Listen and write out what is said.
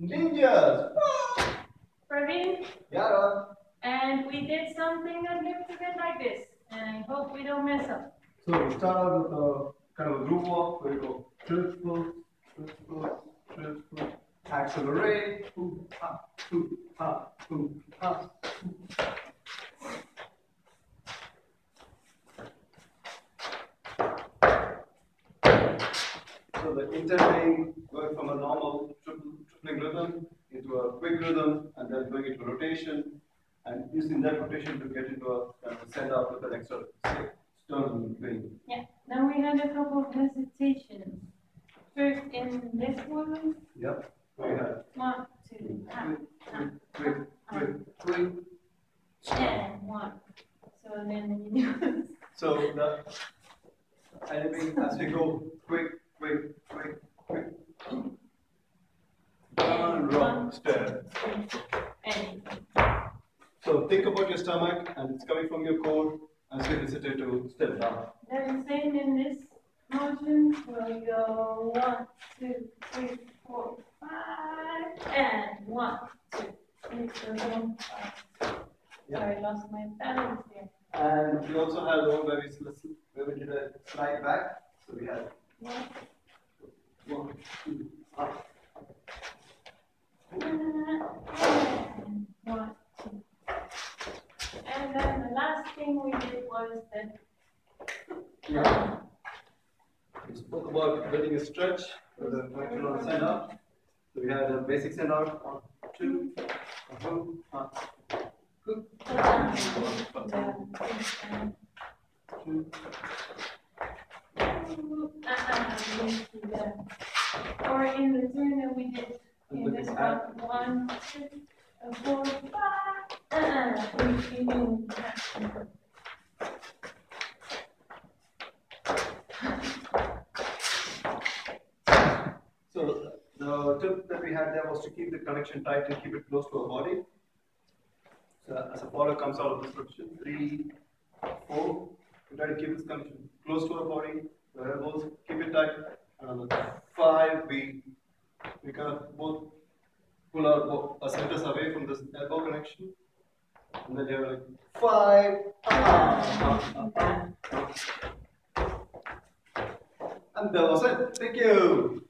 Ninjas! Praveen, Yara! and we did something a little bit like this, and I hope we don't mess up. So we start out with a kind of a group walk where we go triple, triple, triple, accelerate, hoo, ha, hoo, ha, hoo, ha. So the interning going from a normal tripling rhythm into a quick rhythm and then going into rotation and using that rotation to get into a uh, kind of a setup with an extra in between. Yeah, then we had a couple of hesitations. First in this one, Yep. We had one, two, ah, ah, quick, quick, quick, quick, quick. and one. So then you do So the enemy as we go quick, quick. Step. and So think about your stomach and it's coming from your core and so hesitate to step down. then same in this motion, we'll go one, two, three, four, five, and one, two, three, four, five. Sorry, I lost my balance there. And we also had one where we, where we did a slide back. So we had One, one, two, up. and one, two. And then the last thing we did was the We spoke about building a stretch with a traditional send out. So we had a basic send out, one, two, one, up, two, two, Or in the turn that we did in this this one, app. one, two, uh, four, uh, we, we didn't have to. So the tip that we had there was to keep the connection tight and keep it close to our body. So as a follow comes out of this position, three, four, we try to keep this connection close to our body, the elbows, keep it tight. The five, we we kind of both pull our, our centers away from this elbow connection. And then you're like five, ah, ah, ah, ah. and that was it. Thank you.